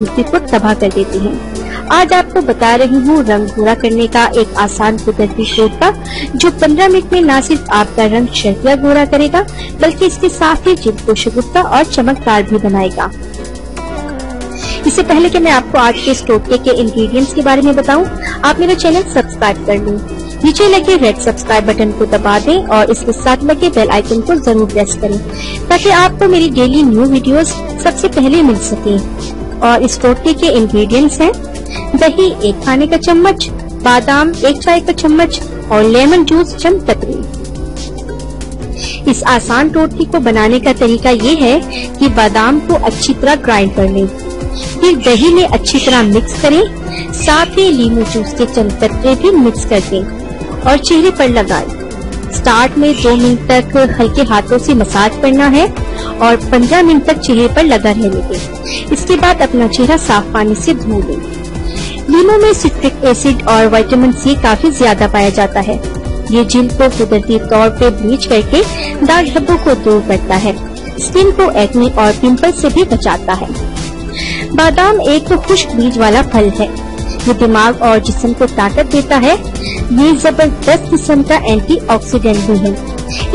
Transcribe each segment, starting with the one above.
को तबाह कर देती हैं। आज आपको बता रही हूँ रंग भूरा करने का एक आसान कुदरती टोटका जो 15 मिनट में न सिर्फ़ आपका रंग शर्तिया गोरा करेगा बल्कि इसके साथ ही जिल्द को शगुफ्ता और चमकदार भी बनाएगा। इससे पहले कि मैं आपको आज के इस टोटके के इंग्रेडिएंट्स के बारे में बताऊँ, आप मेरा चैनल सब्सक्राइब कर लें। नीचे लगे रेड सब्सक्राइब बटन को दबा दें और इसके साथ लगे बेल आइकन को ज़रूर प्रेस करें ताकि आपको मेरी डेली न्यू वीडियोस सबसे पहले मिल सके। और इस टोटके के इंग्रेडिएंट्स हैं। दही, एक खाने का चम्मच, बादाम, एक चाय का चम्मच और लेमन जूस चंद कतरी इस आसान टोटके को बनाने का तरीका ये है कि बादाम को अच्छी तरह ग्राइंड कर लें। फिर दही में अच्छी तरह मिक्स करें, साथ ही लीमू जूस के चंद कतरे भी मिक्स कर दें और चेहरे पर लगाएँ। स्टार्ट में दो मिनट तक हल्के हाथों से मसाज करना है और 15 मिनट तक चेहरे पर लगा रहने दें। इसके बाद अपना चेहरा साफ़ पानी से धो लें। लीमू में सिट्रिक एसिड और विटामिन सी काफ़ी ज़्यादा पाया जाता है। ये जिल्द को कुदरती तौर पे ब्लीच करके दाग धब्बों को दूर करता है। स्किन को एक्ने और पिंपल से भी बचाता है। बादाम एक खुश्क बीज वाला फल है। ये दिमाग और जिस्म को ताकत देता है, ये ज़बरदस्त किस्म का एंटीऑक्सीडेंट भी है।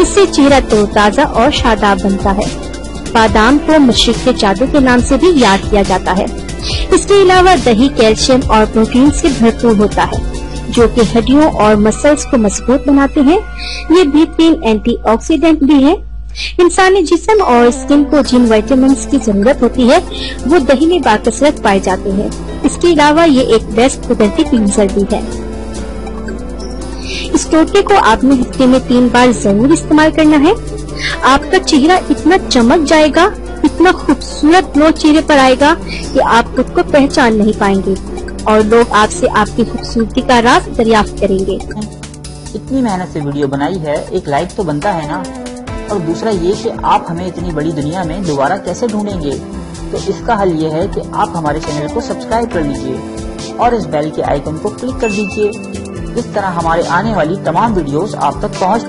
इससे चेहरा तरोताजा और शादाब बनता है। बादाम को मशरक के जादू के नाम से भी याद किया जाता है। इसके अलावा दही, कैल्शियम और प्रोटीन से भरपूर होता है, जो कि हड्डियों और मसल्स को मज़बूत बनाते हैं। ये बेहतरीन एंटीऑक्सीडेंट भी है। इंसानी जिसम और स्किन को जिन विटामिन की ज़रूरत होती है, वो दही में बाकसरत पाए जाते हैं। इसके अलावा ये एक बेस्ट कुदरती क्लींजर भी है। इस टोटके को आपने हफ़्ते में तीन बार ज़रूर इस्तेमाल करना है। आपका चेहरा इतना चमक जाएगा, इतना खूबसूरत ग्लो चेहरे पर आएगा कि आप खुद को पहचान नहीं पाएँगे और लोग आपसे आपकी खूबसूरती का राज दरियाफ्त करेंगे। इतनी मेहनत से वीडियो बनाई है, एक लाइक तो बनता है ना। और दूसरा ये कि आप हमें इतनी बड़ी दुनिया में दोबारा कैसे ढूंढेंगे? तो इसका हल ये है कि आप हमारे चैनल को सब्सक्राइब कर लीजिए और इस बेल के आइकन को क्लिक कर दीजिए। इस तरह हमारे आने वाली तमाम वीडियोस आप तक पहुँच